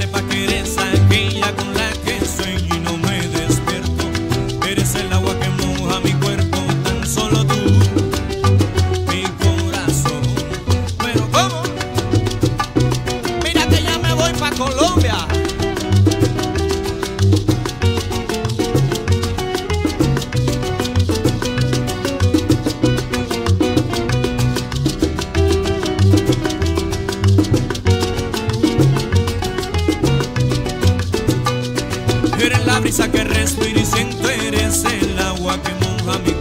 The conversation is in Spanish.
você pra querer. la brisa que respiro y siento eres el agua que moja mi